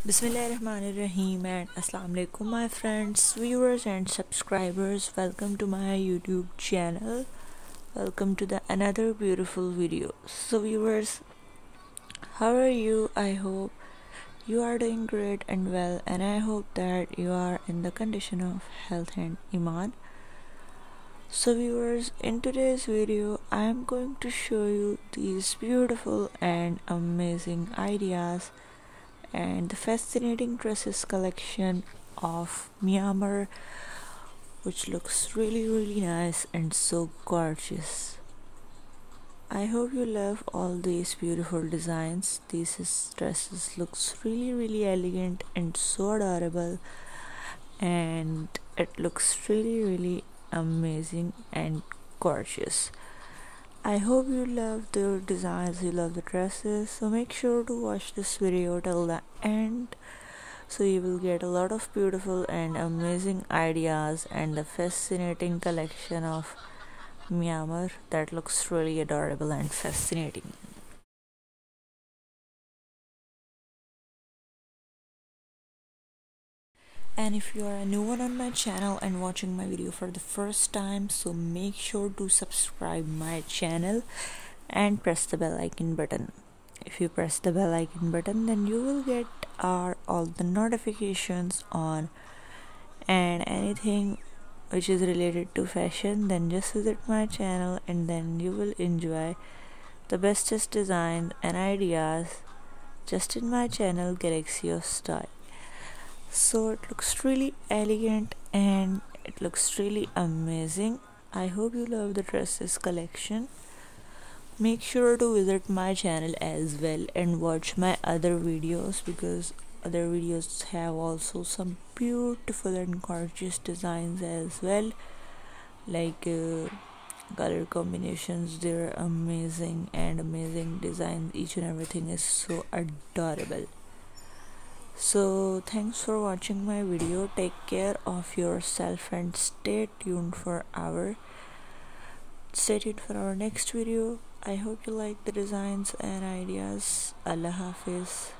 Bismillahirrahmanirrahim and Assalamu alaikum my friends, viewers and subscribers. Welcome to my YouTube channel. Welcome to the another beautiful video. So viewers, how are you? I hope you are doing great and well and I hope that you are in the condition of health and iman. So viewers, in today's video I am going to show you these beautiful and amazing ideas and the fascinating dresses collection of Myanmar which looks really really nice and so gorgeous. I hope you love all these beautiful designs. These dresses looks really really elegant and so adorable and it looks really really amazing and gorgeous. I hope you love the designs, you love the dresses. So make sure to watch this video till the end. So you will get a lot of beautiful and amazing ideas and the fascinating collection of Myanmar that looks really adorable and fascinating. And if you are a new one on my channel and watching my video for the first time so make sure to subscribe my channel and press the bell icon button. If you press the bell icon button then you will get our all the notifications on. And anything which is related to fashion then just visit my channel and then you will enjoy the bestest designs and ideas just in my channel galaxy of style so it looks really elegant and it looks really amazing. I hope you love the dresses collection. Make sure to visit my channel as well and watch my other videos because other videos have also some beautiful and gorgeous designs as well. Like uh, color combinations they're amazing and amazing designs. Each and everything is so adorable so thanks for watching my video. Take care of yourself and stay tuned for our stay tuned for our next video. I hope you like the designs and ideas. Allah hafiz